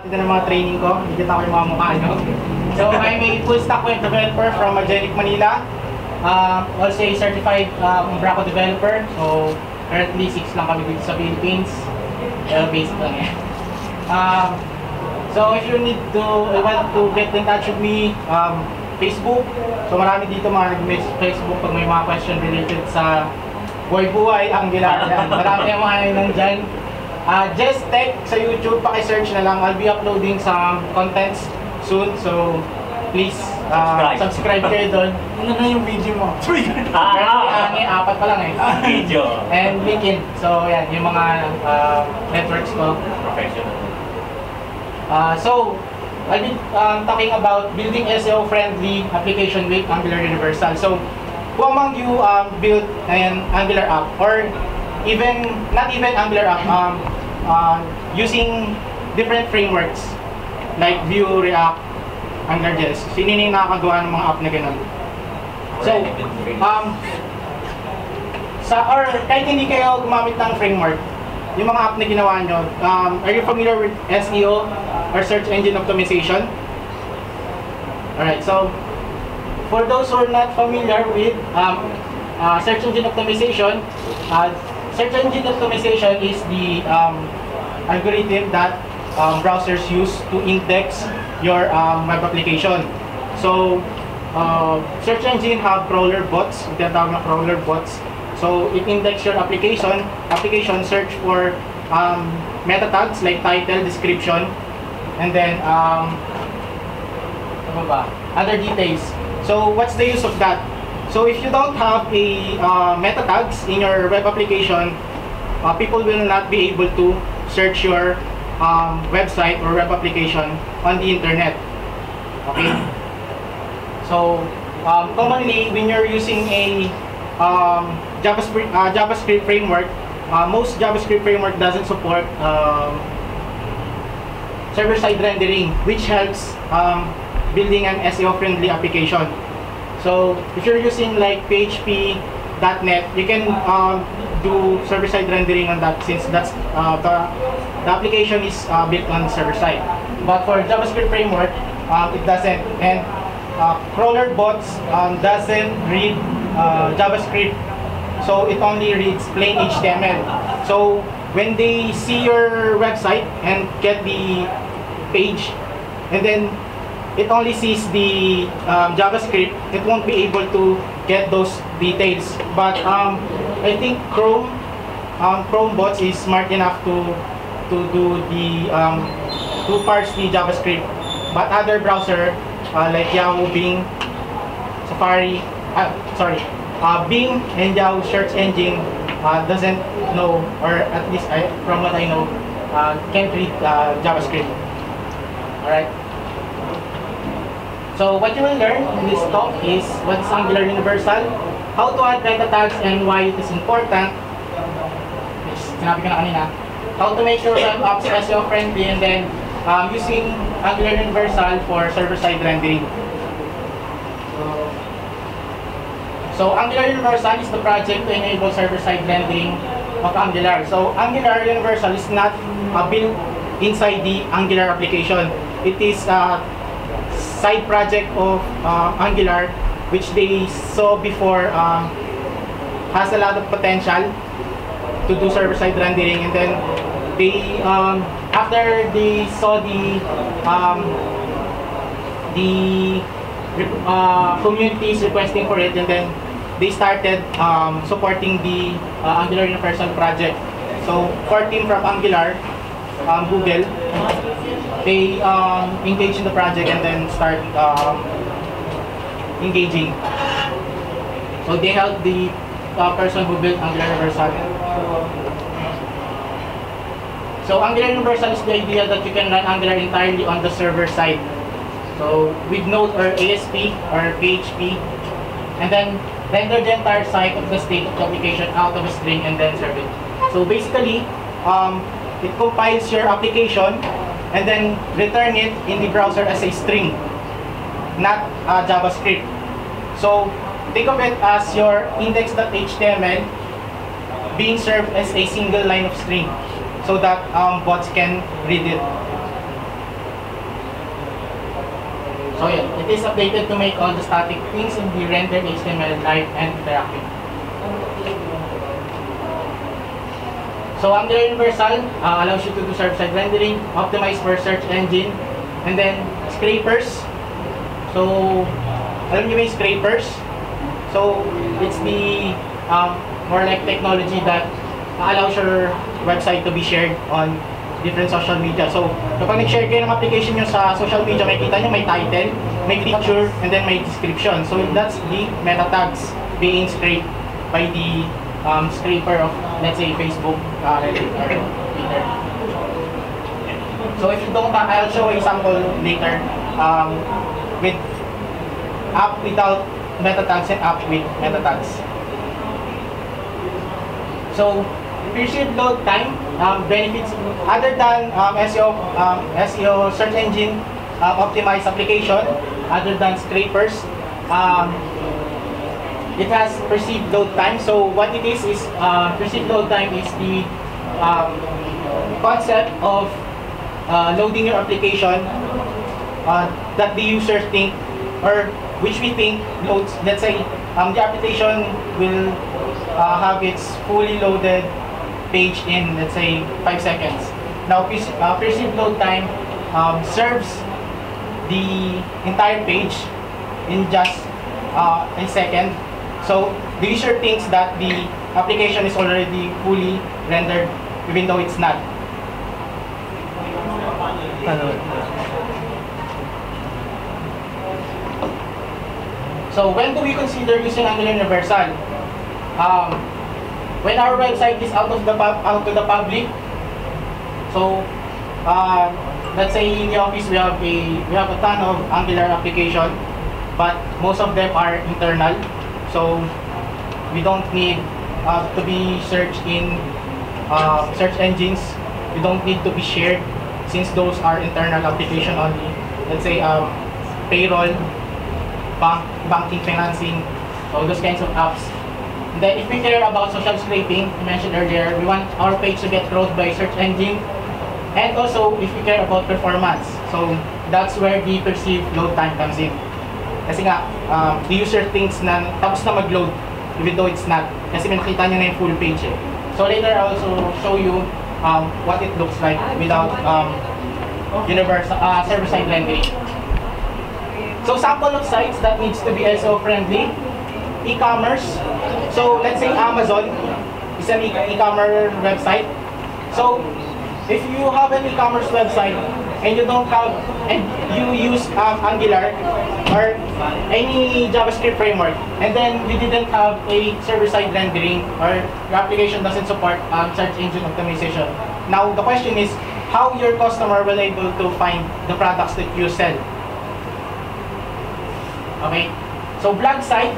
Ito na mga training ko. Nakikita ko yung mga mukha nyo. So, I'm a full stack web developer from Magenic, Manila. Uh, also a certified uh, Umbraco developer. So, currently 6 lang kami dito sa Philippines. Well, based lang yan. Um, so, if you need to, uh, want to get in touch with me, um, Facebook. So, marami dito mga nag-message Facebook pag may mga question related sa buhay-buhay, Angular. Yan. Marami yung mga yun nandyan. Uh, just Tech sa YouTube, paki-search na lang. I'll be uploading some contents soon. So, please uh, Subscribe. subscribe kayo doon. Ano na yung video mo? Currently, Ah, ano eh, apat pa lang eh. video. And LinkedIn. So, yan, yung mga uh, networks ko. Professional. Uh, so, I'll be um, talking about building SEO-friendly application with Angular Universal. So, who among you um, built an Angular app or even, not even Angular app, um, uh, using different frameworks like Vue, React, AngularJS. Sino yung nakakagawa ng mga app na ganun? So, um, sa, or kahit hindi kayo gumamit ng framework, yung mga app na ginawa nyo, um, are you familiar with SEO or search engine optimization? Alright, so for those who are not familiar with um, uh, search engine optimization, uh, search engine optimization is the um, algorithm that um, browsers use to index your um, web application. So, uh, search engine have crawler bots, tinatawag na crawler bots. So, it index your application, application search for um, meta tags like title, description, and then um? Other details. So, what's the use of that? So, if you don't have a uh, meta tags in your web application, uh, people will not be able to search your um, website or web application on the internet. Okay? So, um, commonly, when you're using a um, JavaScript, uh, JavaScript framework, uh, most JavaScript framework doesn't support um, server-side rendering, which helps um, building an SEO-friendly application. So, if you're using like PHP, .NET, you can um, do server-side rendering on that since that's uh, the, the application is uh, built on server-side. But for JavaScript framework, um, it doesn't. And uh, crawler bots um, doesn't read uh, JavaScript, so it only reads plain HTML. So when they see your website and get the page, and then it only sees the um, JavaScript, it won't be able to get those details. But um, I think Chrome, um, Chromebots is smart enough to to do the um, to parse the JavaScript. But other browser uh, like Yahoo, Bing, Safari, uh, sorry, uh, Bing and Yahoo search engine uh, doesn't know, or at least I, from what I know, uh, can't read uh, JavaScript. Alright. So what you will learn in this talk is what's Angular Universal, how to add meta tags and why it is important, which sinabi ko na kanina, how to make your web apps SEO friendly, and then um, using Angular Universal for server-side rendering. So Angular Universal is the project to enable server-side rendering of Angular. So Angular Universal is not uh, built inside the Angular application. It is a side project of uh, Angular which they saw before um, has a lot of potential to do server-side rendering and then they um, after they saw the um, the uh, communities requesting for it and then they started um, supporting the uh, Angular Universal project. So, core team from Angular, um, Google, they um, engage in the project and then start um, engaging. So, they help the uh, person who built Angular Universal. So, Angular Universal is the idea that you can run Angular entirely on the server side. So with Node or ASP or PHP, and then render the entire site of the state of the application out of a string and then serve it. So basically, um, it compiles your application and then return it in the browser as a string, not uh, JavaScript. So think of it as your index.html being served as a single line of string so that um, bots can read it. So yeah, it is updated to make all the static things in the rendered HTML live and interactive. So Angular Universal uh, allows you to do server-side rendering, optimized for search engine, and then scrapers. So, alam niyo ba yung scrapers? So, it's the um, more like technology that allows your website to be shared on different social media. So, kapag nag-share kayo ng application nyo sa social media, makikita nyo may title, may picture, and then may description. So, that's the meta tags being scraped by the um, scraper of, let's say, Facebook, uh, or Twitter. So if you don't, I'll show a sample later um, app without meta tags and app with meta tags. So perceived load time um, benefits other than um, SEO, um, SEO search engine um, optimized application, other than scrapers. Um, it has perceived load time. So what it is is uh, perceived load time is the um, concept of uh, loading your application uh, that the user think or which we think loads. Let's say um, the application will uh, have its fully loaded page in let's say five seconds. Now uh, perceived load time um, serves the entire page in just uh, a second. So the user thinks that the application is already fully rendered even though it's not. Ano? So when do we consider using Angular Universal? Um, when our website is out of the pub- out to the public. So uh, let's say in the office we have a we have a ton of Angular application, but most of them are internal. So we don't need uh, to be searched in uh, search engines. We don't need to be shared since those are internal application only. Let's say um, payroll, bank, banking, financing, all those kinds of apps. And then if we care about social scraping, I mentioned earlier, we want our page to get crawled by search engine. And also, if we care about performance, so that's where the perceived load time comes in. Kasi nga, um, the user thinks na tapos na mag-load, even though it's not. Kasi nakita niya na yung full page eh. So later, I'll also show you um, what it looks like without um, universal uh, server-side rendering. So sample of sites that needs to be SEO friendly, e-commerce. So let's say Amazon is an e-commerce website. So if you have an e-commerce website and you don't have and you use um, Angular or any JavaScript framework and then you didn't have a server-side rendering or your application doesn't support um, search engine optimization. Now the question is how your customer will able to find the products that you sell. Okay. So blog site,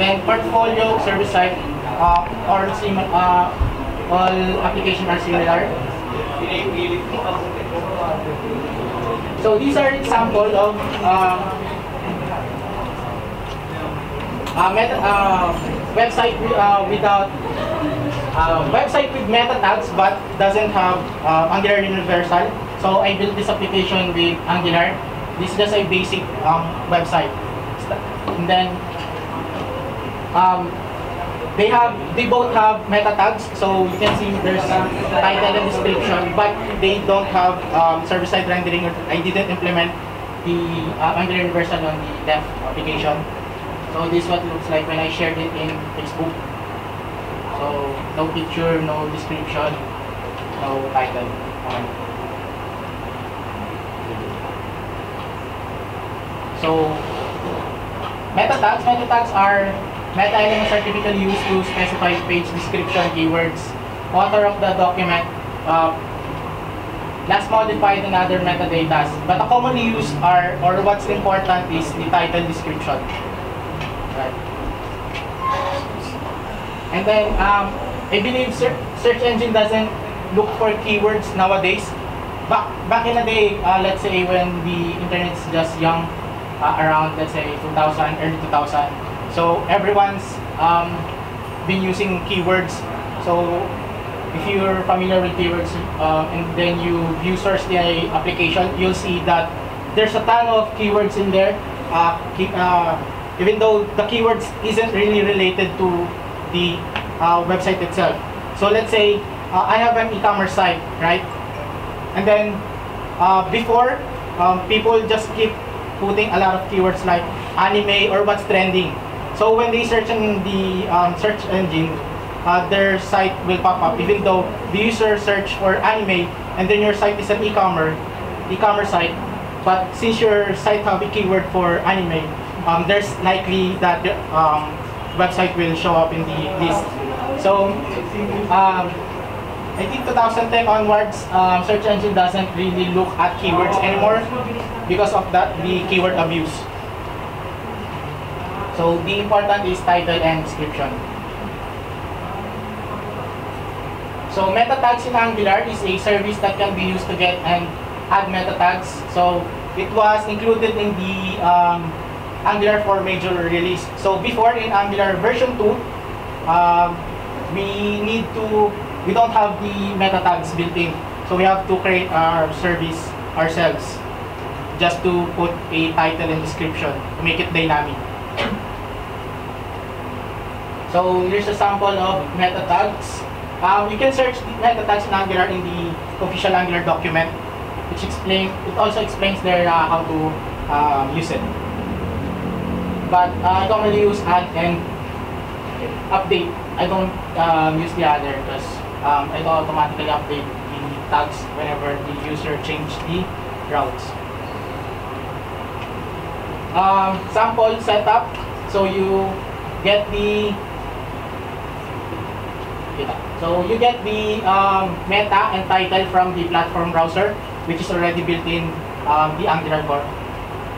then portfolio, service site, uh, or sim uh, all application are similar. So these are example of uh, uh, meta, uh, website uh, without uh, website with meta tags but doesn't have uh, Angular Universal. So I built this application with Angular. This is just a basic um, website. And then um, they have they both have meta tags. So you can see there's title and description, but they don't have um, server-side rendering. I didn't implement the uh, Angular Universal on the dev application. So this is what it looks like when I shared it in Facebook. So no picture, no description, no title. So meta tags, meta tags are meta elements are typically used to specify page description, keywords, author of the document, uh, last modified and other metadata. But the commonly used are, or what's important is the title description. Right. And then, um, I believe search engine doesn't look for keywords nowadays. Back, back in the day, uh, let's say when the internet's just young, uh, around let's say 2000, early 2000. So everyone's um, been using keywords. So if you're familiar with keywords uh, and then you view source the application, you'll see that there's a ton of keywords in there. Uh, key, uh, even though the keywords isn't really related to the uh, website itself. So let's say uh, I have an e-commerce site, right? And then uh, before, um, people just keep putting a lot of keywords like anime or what's trending. So when they search in the um, search engine, uh, their site will pop up even though the user search for anime and then your site is an e-commerce e-commerce site but since your site have a keyword for anime um, there's likely that the um, website will show up in the list so um, I think 2010 onwards um, search engine doesn't really look at keywords anymore because of that the keyword abuse so the important is title and description So meta tags in Angular is a service that can be used to get and add meta tags. So it was included in the um, Angular 4 major release. So before in Angular version 2, um, we need to, we don't have the meta tags built in. So we have to create our service ourselves just to put a title and description to make it dynamic. So here's a sample of meta tags. Um, you can search the meta tags in Angular in the official Angular document, which explain it also explains there uh, how to um, use it. But uh, I don't really use add and update. I don't um, use the other because um, I don't automatically update the tags whenever the user change the routes. Um, sample setup. So you get the so you get the um, meta and title from the platform browser, which is already built in um, the Angular core.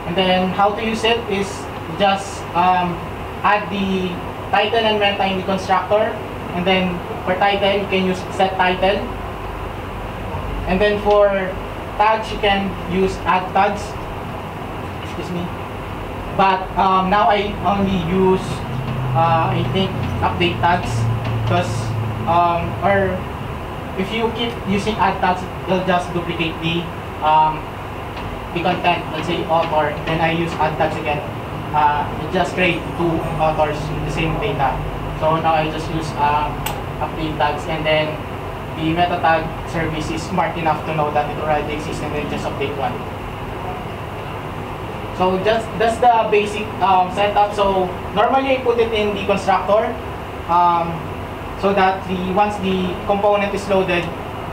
And then how to use it is just um, add the title and meta in the constructor. And then for title, you can use set title. And then for tags, you can use add tags. Excuse me. But um, now I only use, uh, I think, update tags because um, or if you keep using add tags, it'll just duplicate the um, the content. Let's say author, then I use add tags again. Uh, it just create two authors with the same data. So now I just use um, update tags and then the meta tag service is smart enough to know that it already exists and then just update one. So just that's the basic um, setup. So normally I put it in the constructor. Um, so that the once the component is loaded,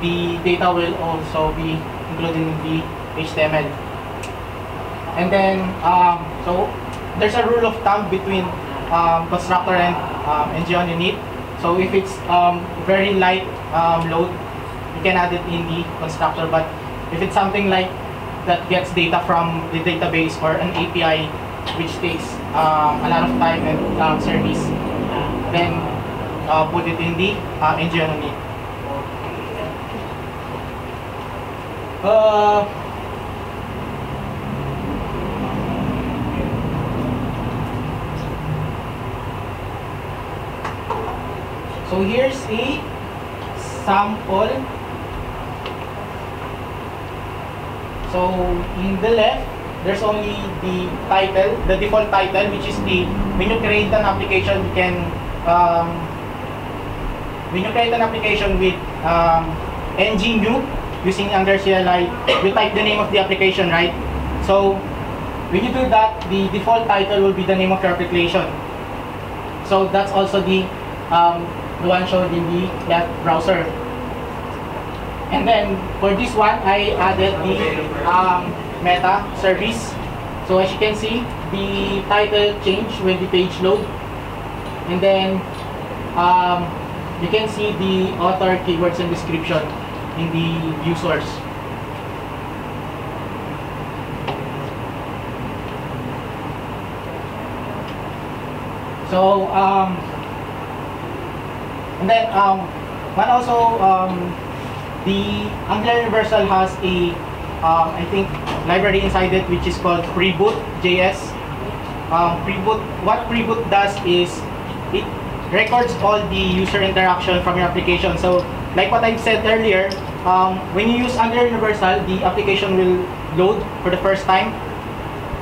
the data will also be included in the HTML. And then, um, so there's a rule of thumb between um, constructor and um, ngOnInit. So if it's um, very light um, load, you can add it in the constructor. But if it's something like that gets data from the database or an API, which takes um, a lot of time and um, service, then uh, put it in the uh, engine unit. Uh, so here's a sample. So in the left, there's only the title, the default title, which is the when you create an application, you can um, when you create an application with um, ng new using under CLI, you type the name of the application, right? So when you do that, the default title will be the name of your application. So that's also the um, the one shown in the left browser. And then for this one, I added the um, meta service. So as you can see, the title changed when the page load. And then um, you can see the author keywords and description in the view source. So, um, and then, um, also, um, the Angular Universal has a, um, I think, library inside it which is called Preboot.js. Um, Preboot, what Preboot does is, it records all the user interaction from your application. So, like what I said earlier, um, when you use Angular Universal, the application will load for the first time.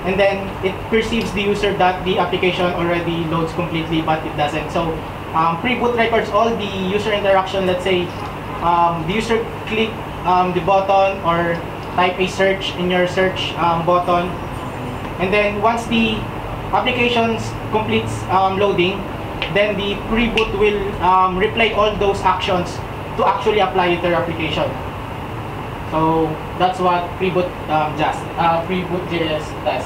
And then it perceives the user that the application already loads completely, but it doesn't. So um, pre-boot records all the user interaction. Let's say um, the user click um, the button or type a search in your search um, button. And then once the application completes um, loading, then the pre-boot will um, replay all those actions to actually apply it to your application. So that's what pre-boot just uh, pre-boot JS does.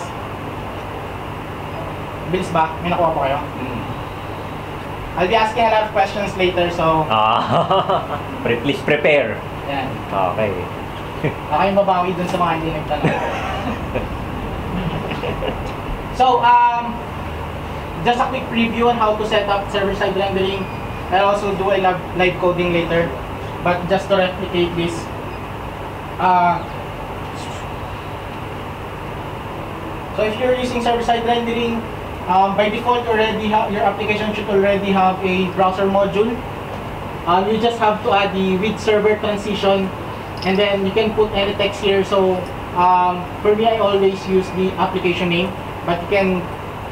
Bilis ba? May nakuha po kayo? Mm. I'll be asking a lot of questions later, so Ah, please prepare. yan. Okay. Baka yung babawi dun sa mga hindi nagtanong. so, um, just a quick preview on how to set up server-side rendering. I'll also do a live, live coding later. But just to replicate this, uh, so if you're using server-side rendering, um, by default already your application should already have a browser module. Um, you just have to add the with server transition and then you can put any text here. So um, for me, I always use the application name, but you can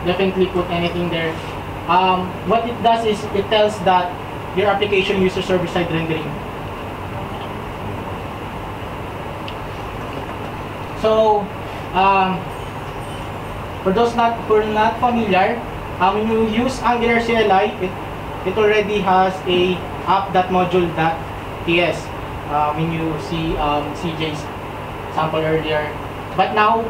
definitely put anything there. Um, what it does is it tells that your application uses server-side rendering. So, um, for those not who are not familiar, um, when you use Angular CLI, it, it already has a app.module.ts. Uh, when you see um, CJ's sample earlier. But now,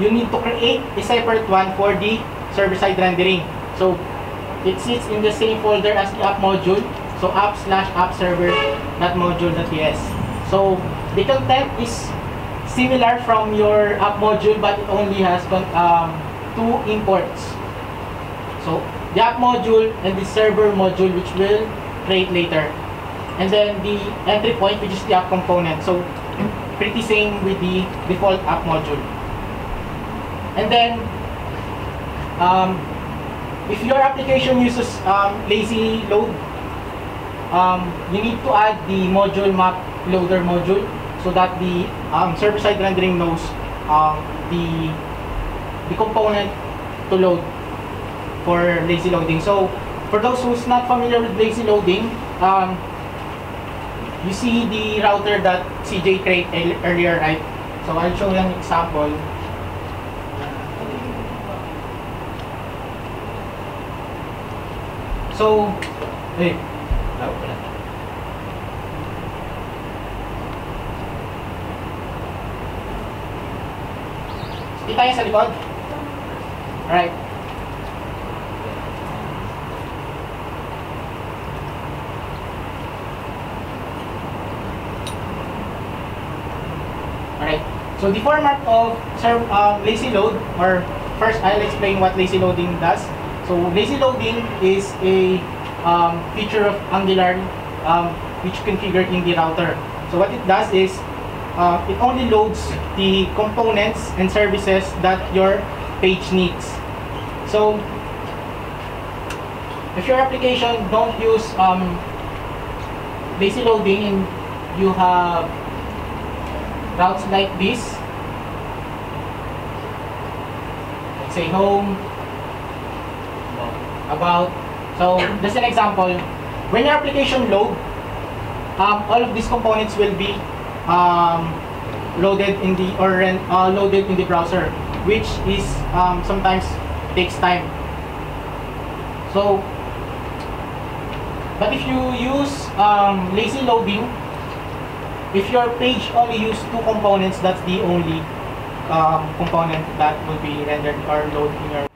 you need to create a separate one for the server-side rendering. So, it sits in the same folder as the app module. So, app slash app server.module.ts. So, the content is similar from your app module, but it only has um, two imports. So, the app module and the server module, which will create later. And then the entry point, which is the app component. So, pretty same with the default app module. And then, um, if your application uses um, lazy load, um, you need to add the module map loader module so that the um, server-side rendering knows um, the the component to load for lazy loading. So for those who's not familiar with lazy loading, um, you see the router that CJ created earlier, right? So I'll show you an example. So, eh, ah, wala. Di tayo sa likod. Alright. Alright. So the format of um, lazy load, or first I'll explain what lazy loading does. So lazy loading is a um, feature of Angular um, which configured in the router. So what it does is uh, it only loads the components and services that your page needs. So if your application don't use um, lazy loading and you have routes like this, let's say home, about. So just an example, when your application load, um, all of these components will be um, loaded in the or uh, loaded in the browser, which is um, sometimes takes time. So, but if you use um, lazy loading, if your page only use two components, that's the only um, component that will be rendered or loaded in your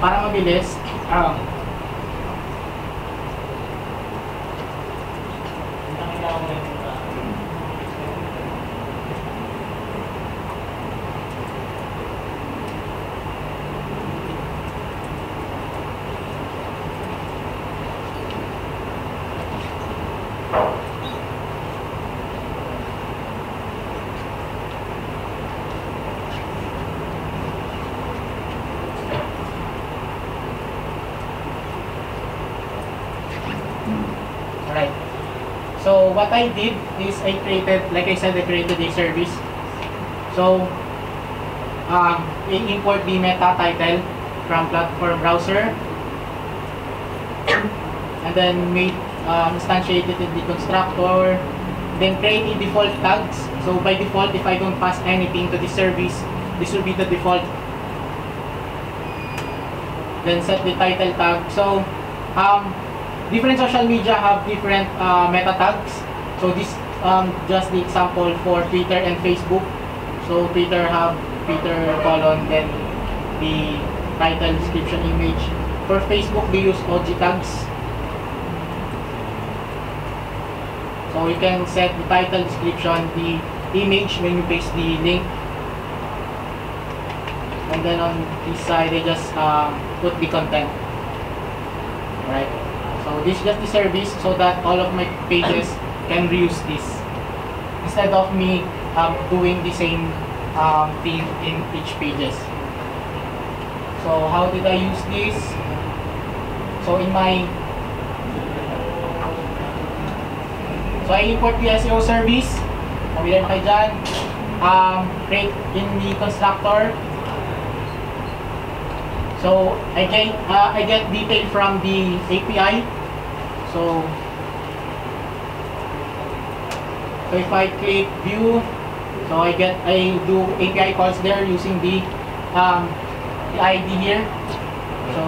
para mabilis, what I did is I created, like I said, I created a service. So um, we import the meta title from platform browser. And then make um, instantiate it in the constructor. Then create the default tags. So by default if I don't pass anything to the service this will be the default. Then set the title tag. So um, different social media have different uh, meta tags so this um, just the example for Twitter and Facebook so Twitter have Twitter colon then the title description image for Facebook we use OG tags So you can set the title, description, the image when you paste the link. And then on this side, they just um, put the content. Alright. So this is just the service so that all of my pages can reuse this. Instead of me um, doing the same um, theme in each pages. So how did I use this? So in my So, I import the SEO service. Familiar na kayo dyan. Um, create in the constructor. So, I get, uh, I get detail from the API. So, so if I click view, so I get, I do API calls there using the, um, the ID here. So,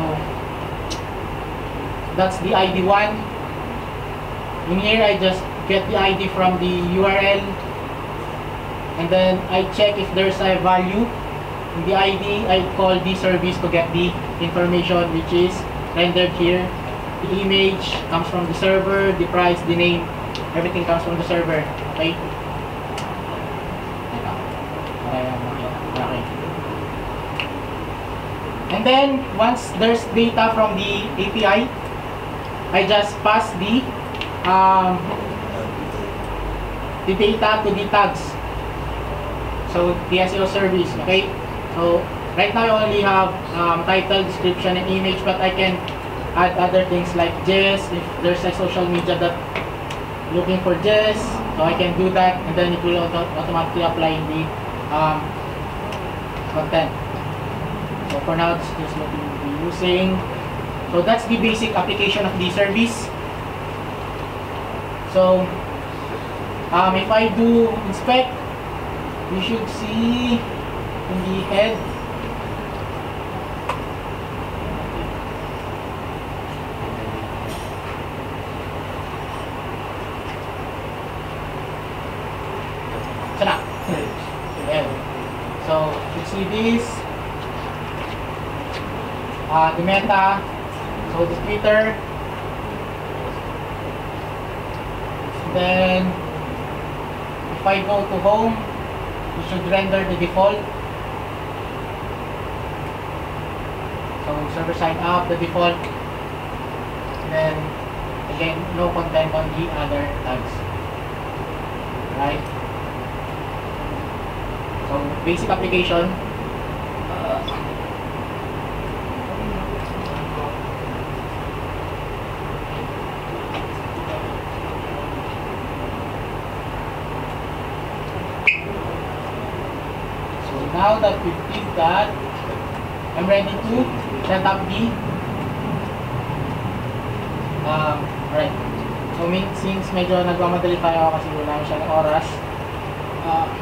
that's the ID one. In here, I just get the ID from the URL and then I check if there's a value in the ID I call the service to get the information which is rendered here the image comes from the server the price the name everything comes from the server okay. Okay and then once there's data from the API I just pass the um, the data to the tags. So, the SEO service, okay? So, right now I only have um, title, description, and image, but I can add other things like Jess, if there's a social media that looking for Jess, so I can do that, and then it will auto automatically apply in the um, content. So, for now, this is what we will be using. So, that's the basic application of the service. So, um, if I do inspect, you should see in the head Ito na. Ayan. So, you see this. Uh, the meta. So, the Twitter. Then, if I go to home, you should render the default. So, server side up, the default. Then, again, no content on the other tags. Right? So, basic application. So now that we did that, I'm ready to set up the um, right. So min, since medyo nagmamadali tayo kasi wala na siya ng oras, uh,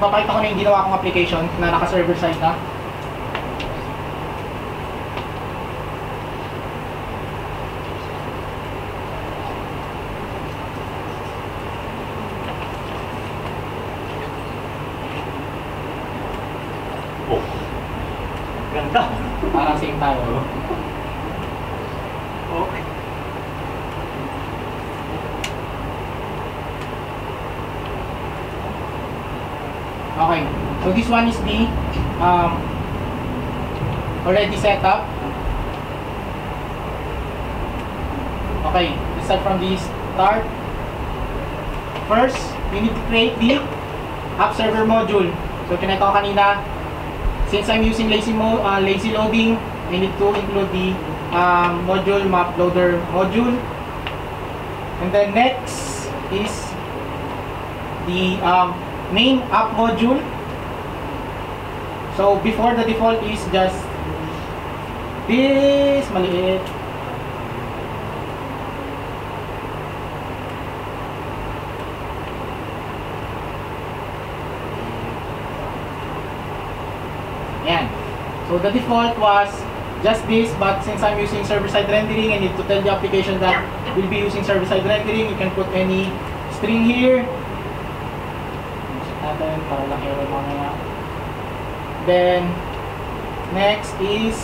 papakita ko na yung ginawa kong application na naka-server side na. Oh. Ganda. Para same tayo. Okay. Okay. So this one is the um, already set up. Okay. Let's start from the start. First, we need to create the app server module. So kinita ko kanina, since I'm using lazy mo uh, lazy loading, I need to include the um, module map loader module. And then next is the um, main app module. So before the default is just this maliit. Yan. So the default was just this, but since I'm using server-side rendering, I need to tell the application that we'll be using server-side rendering. You can put any string here. Check natin para lang error mamaya. Then, next is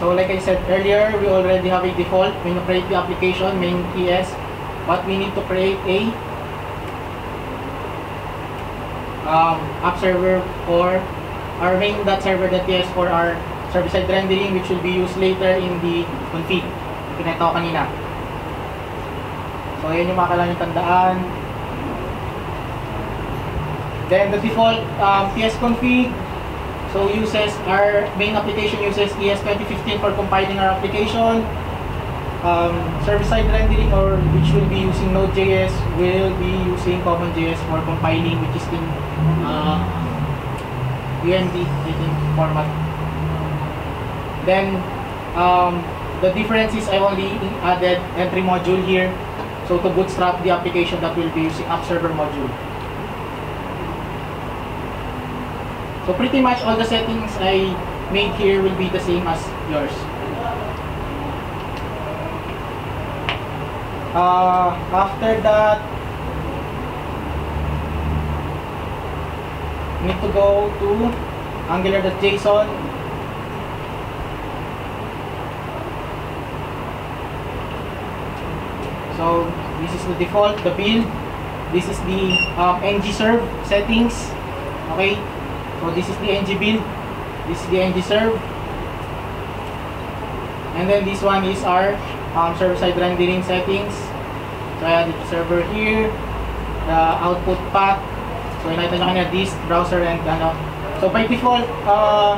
So like I said earlier, we already have a default when you create the application, main TS, but we need to create a um, app server for our main.server.ts for our server-side rendering which will be used later in the config. Ko kanina. So, yan yung mga kailangan tandaan. Then, the default um, PS config So uses our main application uses ES 2015 for compiling our application. Um, server-side rendering or which will be using Node.js will be using CommonJS for compiling which is in uh, UMD I format. Then um, the difference is I only added entry module here so to bootstrap the application that will be using app server module. So pretty much all the settings I made here will be the same as yours. Uh, after that, need to go to angular.json. So this is the default, the build. This is the um, ng-serve settings. Okay, so this is the ng build. This is the ng serve. And then this one is our um, server-side rendering settings. So I added the server here. The output path. So nakita nyo kanina this browser and ano. So by default, uh,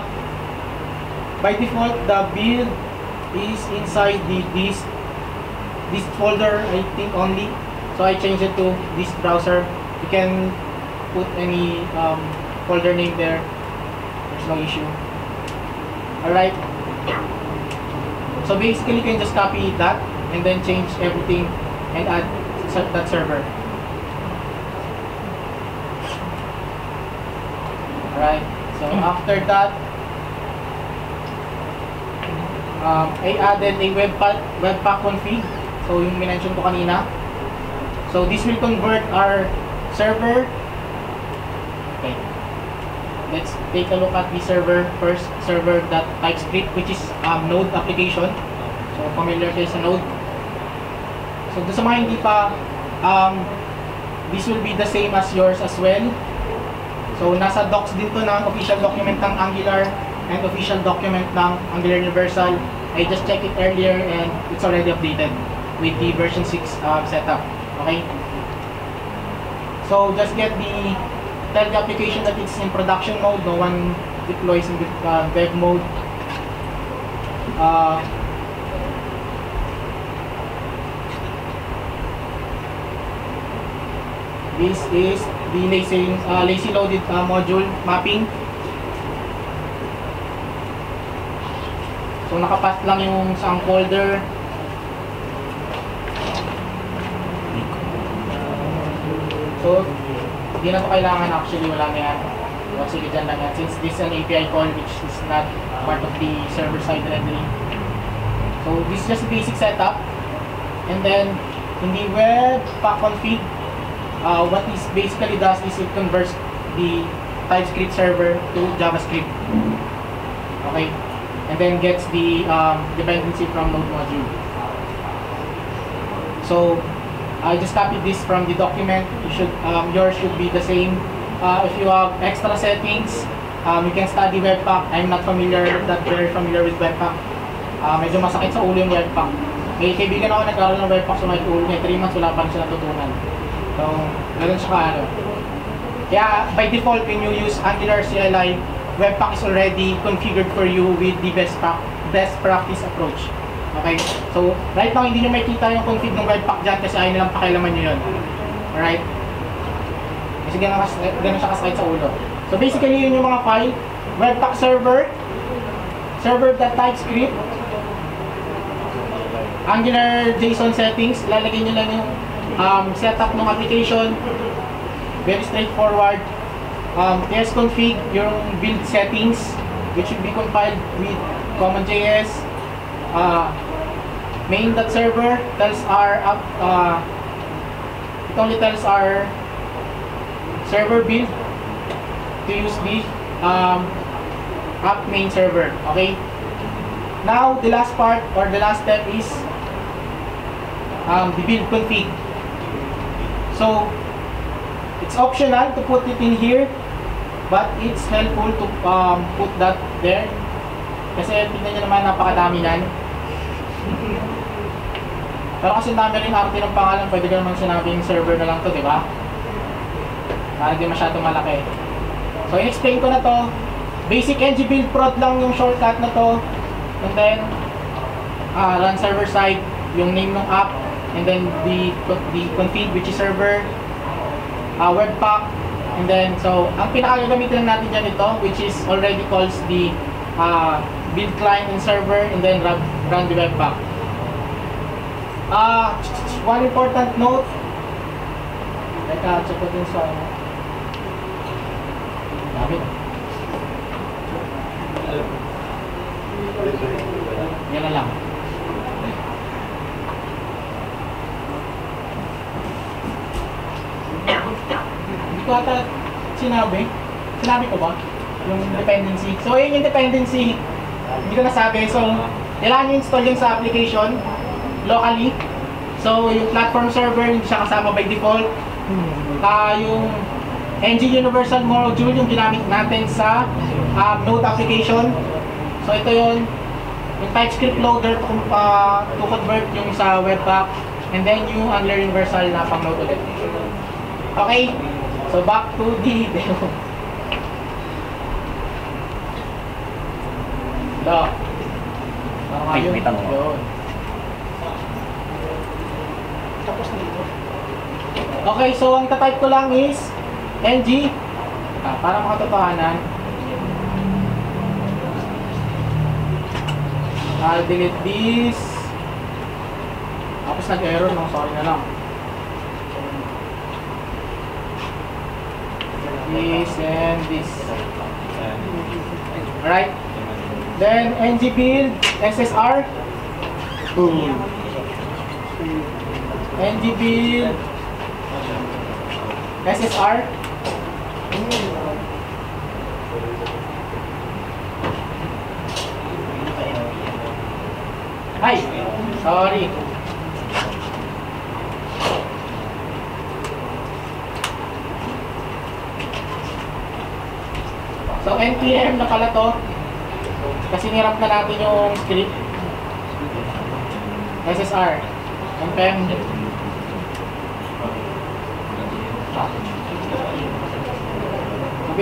by default the build is inside the this this folder I think only. So I changed it to this browser. You can put any um, folder name there. There's no issue. Alright. So basically, you can just copy that and then change everything and add that server. Alright. So after that, um, I added a webpack, webpack config. So yung minention ko kanina. So this will convert our server Okay. Let's take a look at the server first, server.typescript, which is um, Node application. So, familiar kayo sa Node. So, doon sa mga hindi pa, um, this will be the same as yours as well. So, nasa docs din to ng official document ng Angular and official document ng Angular Universal. I just checked it earlier and it's already updated with the version 6 uh, setup. Okay? So, just get the tell the application that it's in production mode, no one deploys in uh, dev mode. Uh, this is the lazy, uh, lazy loaded uh, module mapping. So nakapat lang yung sa folder. So, Hindi na to kailangan actually, wala na yan. Sige dyan lang yan. Since this is an API call which is not part of the server-side rendering. So, this is just a basic setup. And then, in the web pack config, uh, what this basically does is it converts the TypeScript server to JavaScript. Okay? And then gets the um, dependency from Node module. So, I just copied this from the document. You should, um, yours should be the same. Uh, if you have extra settings, um, you can study Webpack. I'm not familiar, not very familiar with Webpack. Uh, medyo masakit sa ulo yung Webpack. May kaibigan ako nag-aaral ng Webpack sa may ulo niya. 3 months wala pa rin siya natutunan. So, ganun siya ka ano. Kaya by default, when you use Angular CLI Webpack is already configured for you with the best, best practice approach. Okay? So, right now, hindi nyo makita yung config ng Webpack dyan kasi ayaw nilang pakialaman nyo yun. Alright? Kasi ganun, ganun siya kasakit sa ulo. So, basically, yun yung mga file. Webpack server, server.typescript, Angular JSON settings, lalagay nyo lang yung um, setup ng application. Very straightforward. Um, TS config, yung build settings, which should be compiled with CommonJS. Uh, main.server tells our app, uh, it only tells our server build to use the um, app main server. Okay? Now, the last part or the last step is um, the build config. So, it's optional to put it in here, but it's helpful to um, put that there. Kasi tingnan nyo naman, napakadami nan. Pero kasi dami rin arte ng pangalan, pwede ka naman sinabing server na lang to, di ba? Para di masyado malaki. So, i-explain ko na to. Basic ng build prod lang yung shortcut na to. And then, uh, run server side, yung name ng app, and then the the config which is server, uh, webpack, and then so ang pinakagagamitin lang natin dyan ito which is already calls the uh, build client and server and then run, run the webpack. Uh, one important note, teka, check ko din sa ano. Dami. Yan na lang. Hindi ko ata sinabi. Sinabi ko ba? Yung dependency. So, yun yung dependency. Hindi ko nasabi. So, kailangan install yun sa application locally. So, yung platform server, hindi siya kasama by default. Ah, yung NG Universal Module yung ginamit natin sa um, Node application. So, ito yun. Yung TypeScript loader to, uh, to convert yung sa Webpack. And then yung Angular Universal na pang Node ulit. Okay? So, back to the demo. Lo. May- yun. may tanong ako. Yun. Tapos na ito. Okay, so ang tatype ko lang is ng ah, para makatotohanan. I'll delete this. Tapos nag-error, no? Sorry na lang. This and this. Alright? Then, ng build, SSR. Boom. ng build, SSR. Ay, sorry. So, NPM na pala to. Kasi nirap na natin yung script. SSR. NPM. So,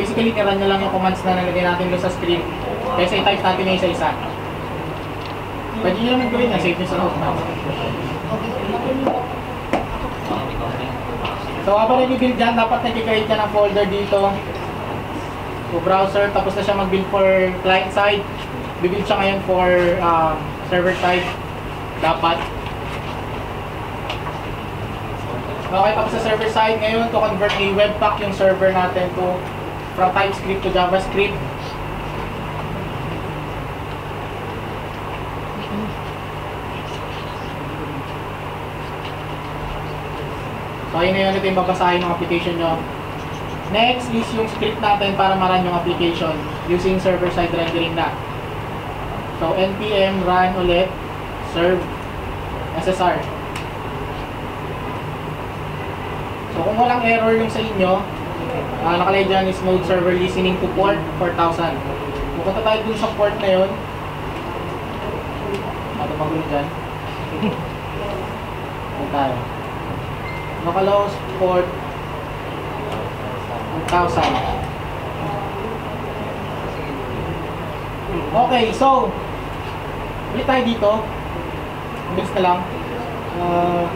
basically, tiran nyo lang yung commands na nalagay natin doon sa script. Kaysa i-type natin yung isa-isa. Pwede nyo naman gawin na, save nyo sa note. So, habang nag-build dyan, dapat nag-create ka ng folder dito. So, browser, tapos na siya mag-build for client side. Bibuild siya ngayon for um, server side. Dapat. Okay, tapos sa server side, ngayon to convert ni Webpack yung server natin to from TypeScript to JavaScript. So, ayun na yun ito yung babasahin ng application nyo. Next is yung script natin para ma-run yung application using server-side rendering na. So, npm run ulit serve SSR. So, kung walang error yung sa inyo, uh, nakalagay dyan is node server listening to port 4000. Pupunta tayo dun sa port na yun. Ano magulo dyan? Ano tayo? Localhost port 1000. Okay, so, ulit tayo dito. Bilis na lang. Uh,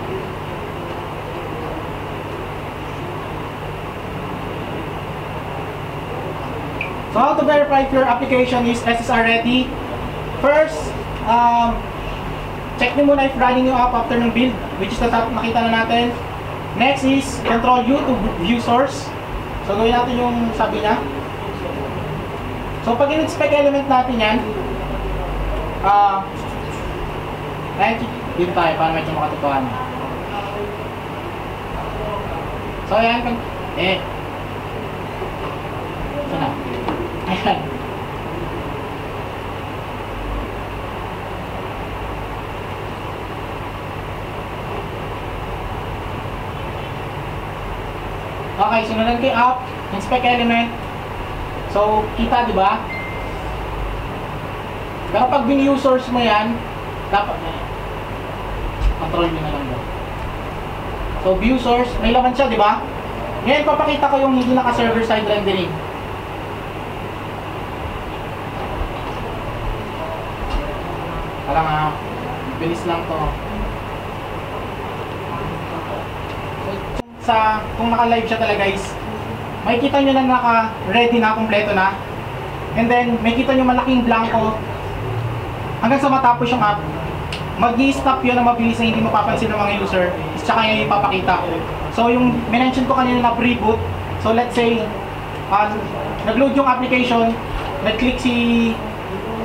how to verify if your application is SSR ready? First, um, check nyo muna if running yung app after ng build, which is na nakita na natin. Next is control U to view source. So, gawin natin yung sabi niya. So, pag in-inspect element natin yan, ah, uh, dito tayo para medyo makatotohan. So, ayan, eh, ito na. Ayan. Okay, sunod kay app, inspect element. So, kita, di ba? Pero pag bin-view source mo yan, dapat control nyo na lang daw. So, view source, may laman siya, di ba? Ngayon, papakita ko yung hindi naka-server side rendering. Parang ah, bilis lang to. sa kung naka-live siya talaga guys, makikita nyo na naka-ready na, kompleto na. And then, makikita nyo malaking blanco hanggang sa matapos yung app. mag stop yun na mabilis na hindi mapapansin ng mga user, tsaka yung ipapakita. So, yung mention ko kanina na pre-boot, so let's say, uh, nag-load yung application, nag-click si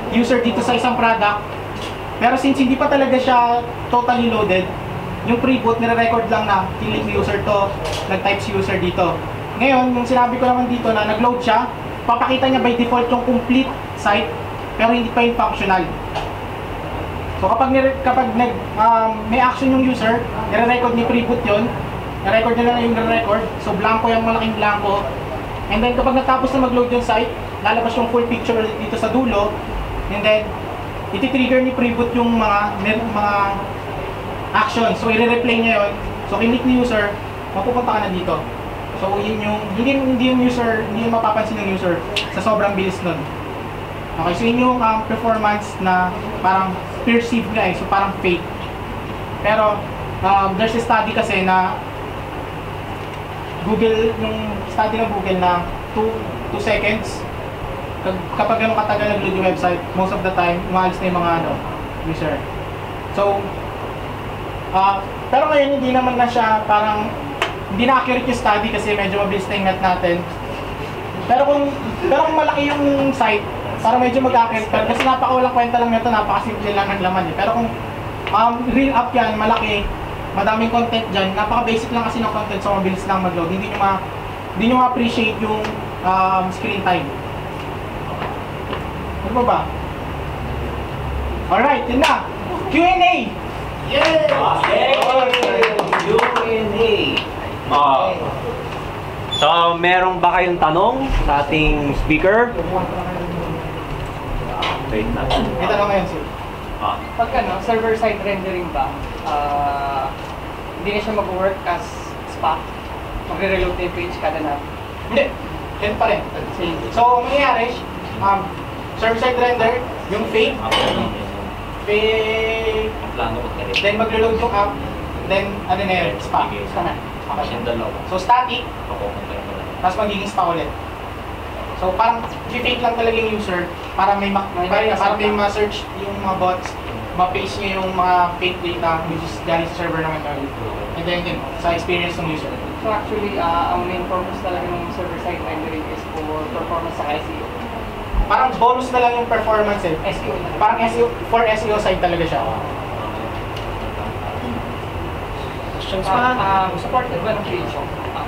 user dito sa isang product, pero since hindi pa talaga siya totally loaded, yung pre-boot, nire-record lang na click user to, nag-type si user dito. Ngayon, yung sinabi ko naman dito na nag-load siya, papakita niya by default yung complete site, pero hindi pa yung functional. So kapag kapag nag um, may action yung user, nire-record ni pre-boot 'yon. Nire-record nila na yung nire-record. So blanco yung malaking blanco. And then kapag natapos na mag-load yung site, lalabas yung full picture dito sa dulo. And then iti-trigger ni pre-boot yung mga mga action. So i-replay niya 'yon. So click ni user, mapupunta ka na dito. So yun yung hindi hindi yung user, hindi yung mapapansin ng user sa sobrang bilis nun. Okay, so yun yung um, performance na parang perceived nga eh, so parang fake. Pero um, there's a study kasi na Google, yung study ng Google na 2 2 seconds kapag ganun katagal nag-load yung website, most of the time, umalis na yung mga ano, user. So, uh, pero ngayon hindi naman na siya parang hindi na accurate yung study kasi medyo mabilis na yung net natin. Pero kung, pero kung malaki yung site, para medyo mag-accurate pero kasi napakawalang kwenta lang nito, napakasimple lang ng laman eh. Pero kung um, real app yan, malaki, madaming content dyan, napaka-basic lang kasi ng content so mabilis lang mag-load. Hindi nyo ma hindi nyo ma-appreciate yung um, screen time. Ano ba ba? Alright, yun na. Q&A! Yay! Q&A. Ah. So, meron ba kayong tanong sa ating speaker? Wait na. May tanong ngayon, sir. Ah. Pag ano, server-side rendering ba, ah, hindi na siya mag-work as SPA? Magre-reload na yung page kada na. Hindi. Yan pa rin. So, ang mangyayari, um, server-side render, yung fake, fake, then maglo-load yung app, then ano na yun, spa. Spa na. So, static, tapos magiging spa ulit. So, parang fake lang talaga yung user para may ma para, para may ma- ma-search yung mga bots, ma-paste niya yung mga fake data which is galing sa server naman namin. And then yun, sa experience ng user. So actually, ah, ang main purpose talaga ng server-side rendering is for performance sa SEO. Parang bonus na lang yung performance eh. SEO na. Parang SEO, for SEO side talaga siya. Questions Ah, pa? um, supported ba ng page? Ah,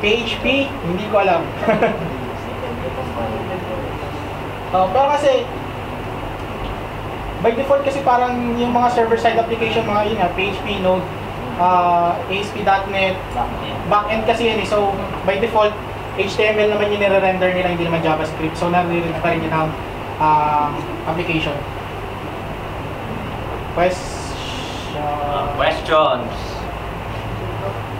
PHP, hindi ko alam. Oh, pero kasi by default kasi parang yung mga server-side application, mga yun nga, PHP, Node, uh, ASP.NET, backend kasi yun eh. So, by default, HTML naman yung nire-render nila, hindi naman JavaScript. So, nare-render pa rin yun ang um, application. Question. Ah, questions.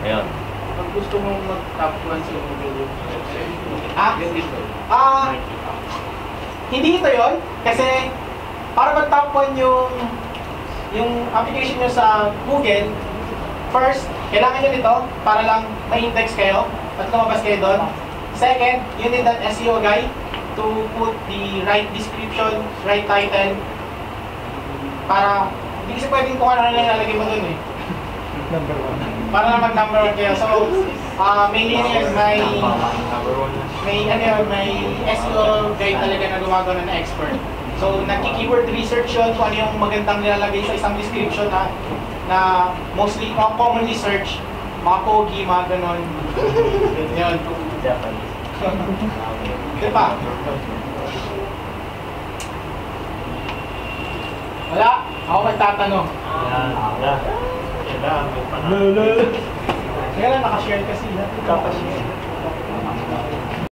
Ayun. Pag gusto mong mag-top 1 sa Google, ah, ah, hindi ito yon kasi para mag-top 1 yung yung application nyo sa Google, first, kailangan nyo nito para lang ma-index kayo at lumabas kayo doon. Second, you need an SEO guy to put the right description, right title, para hindi kasi pwedeng kung ano na nilalagay mo doon eh. Number one. Para lang mag-number one kayo. So, uh, may lineage, may may ano yun, may SEO guide talaga na gumagawa ng expert. So, nagki-keyword research yun kung ano yung magandang nilalagay sa isang description na na mostly, uh, commonly search, mapogi, mga ganon. Ganyan. Japanese. diba? Wala. Ako magtatanong. Wala. Wala. Wala. Wala. Kaya lang nakashare kasi. Nakashare.